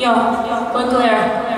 要，快过来。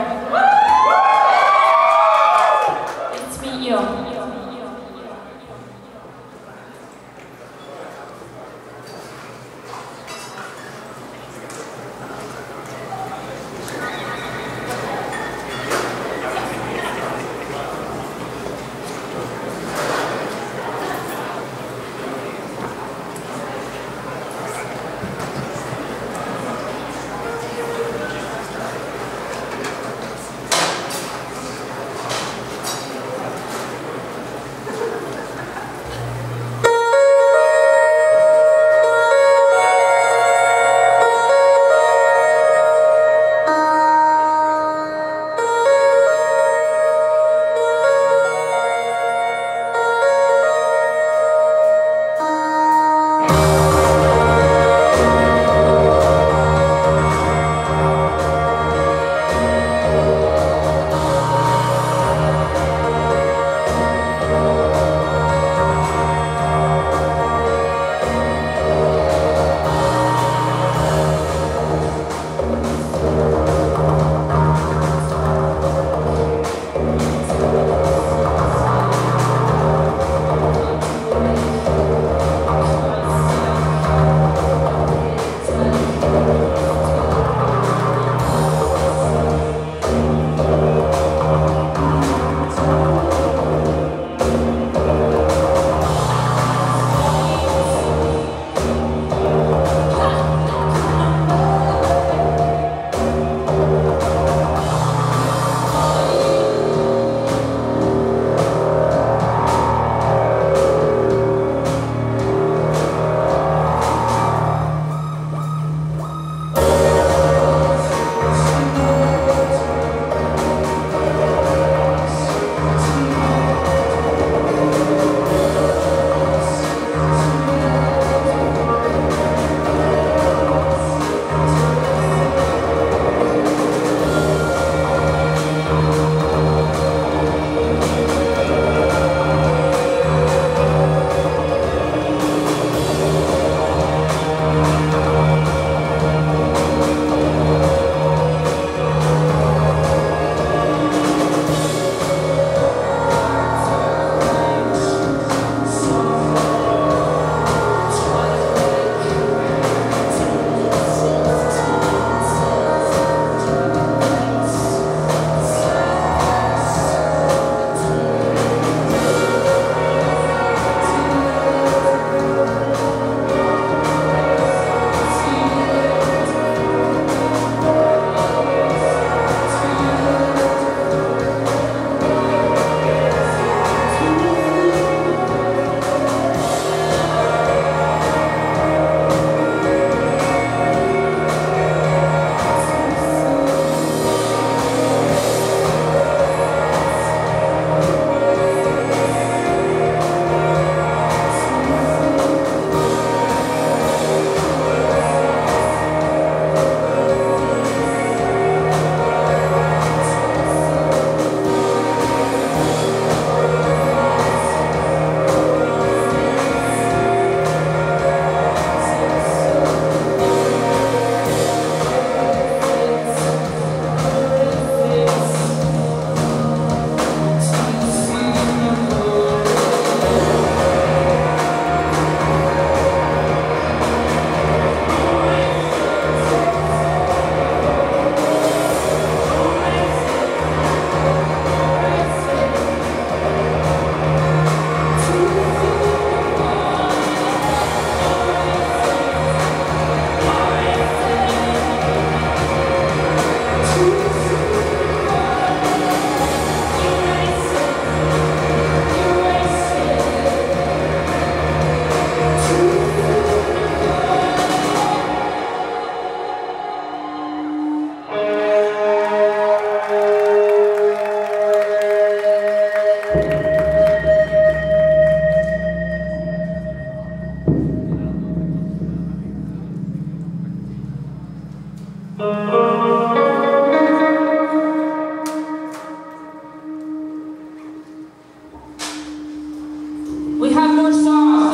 We have more songs.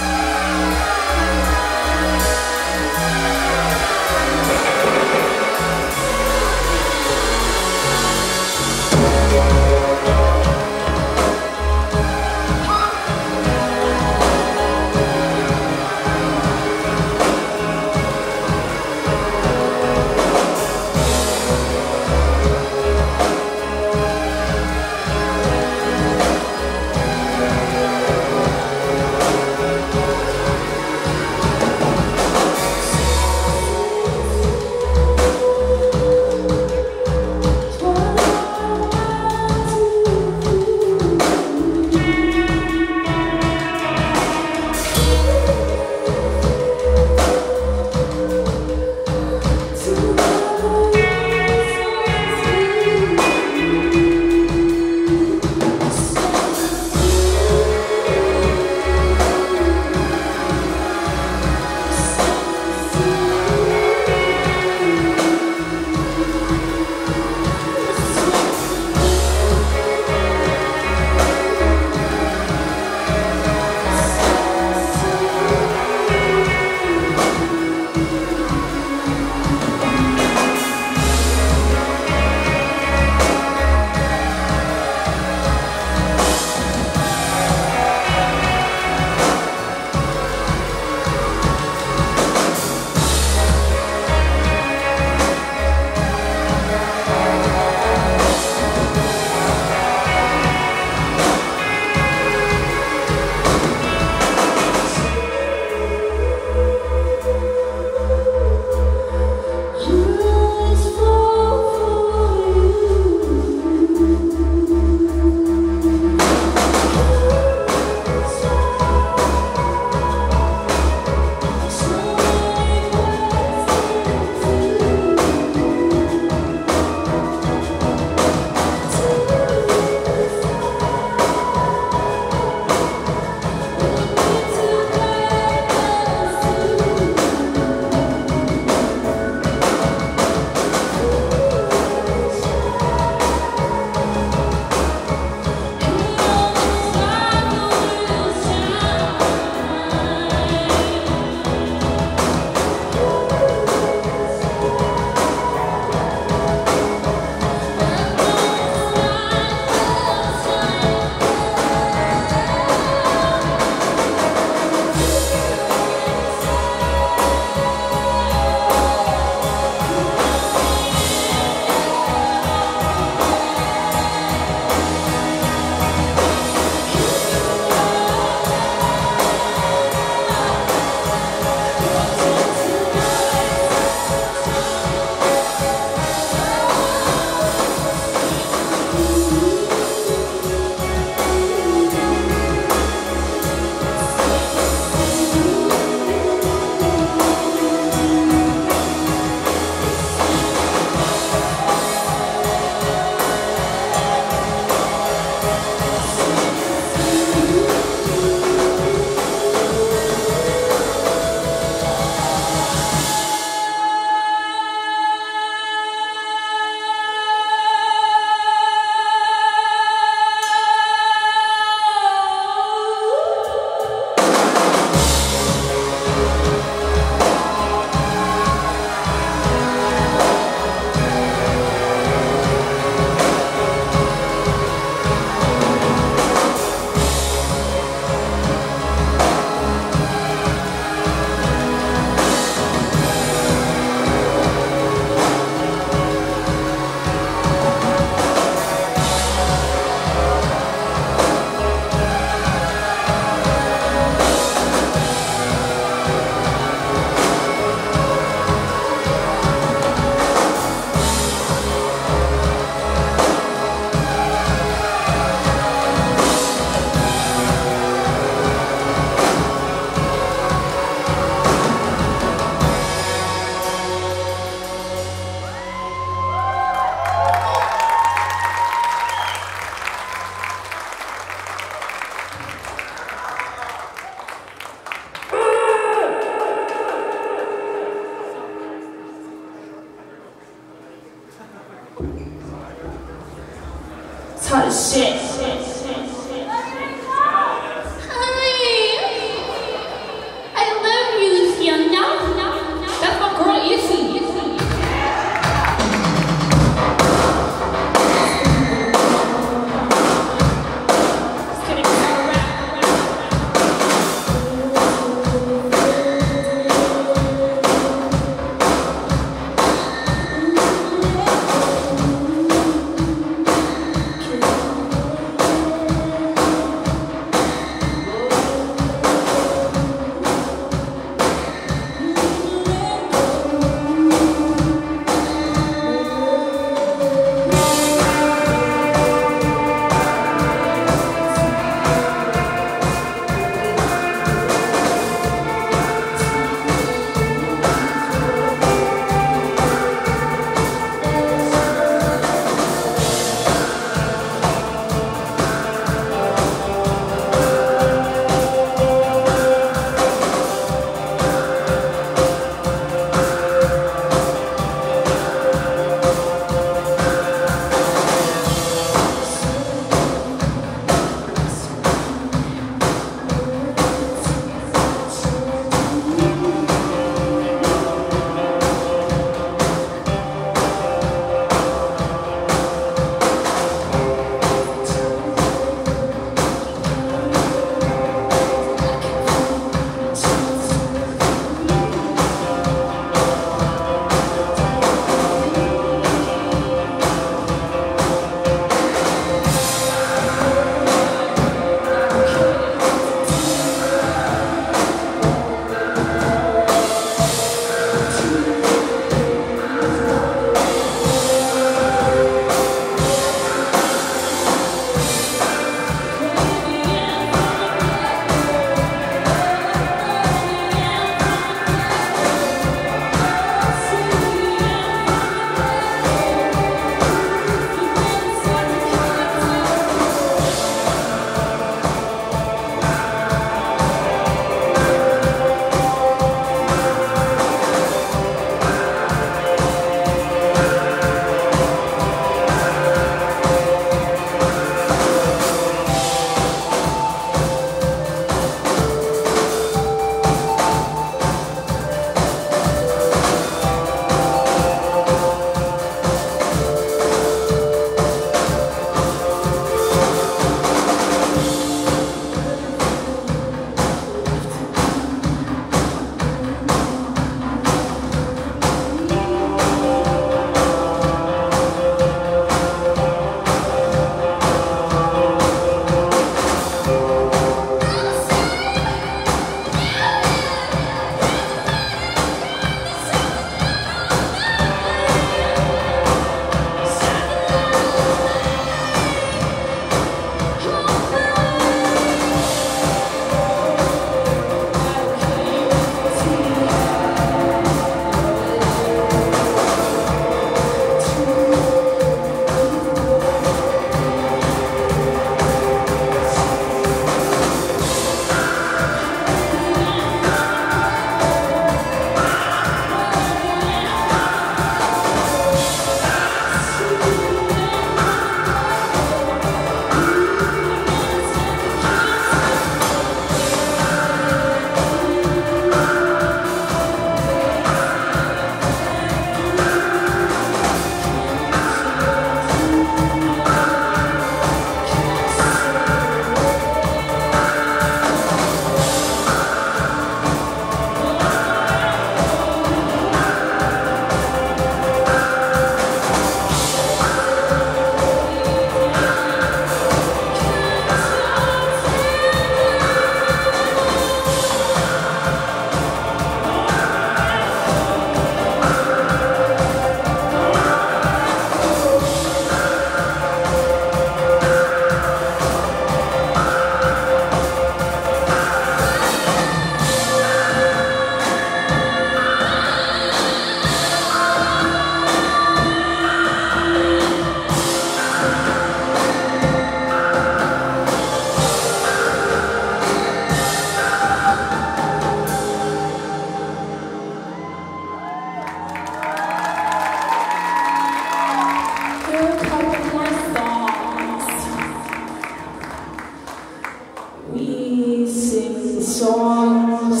Songs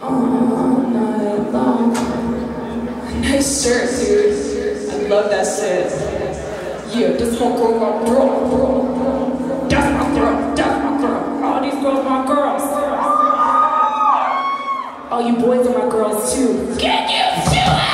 all night long. Nice shirt, dude. I love that shit. Yeah, this one girl, my girl, girl. That's my girl, that's my girl. All these girls, my girls. All you boys are my girls too. Can you do it?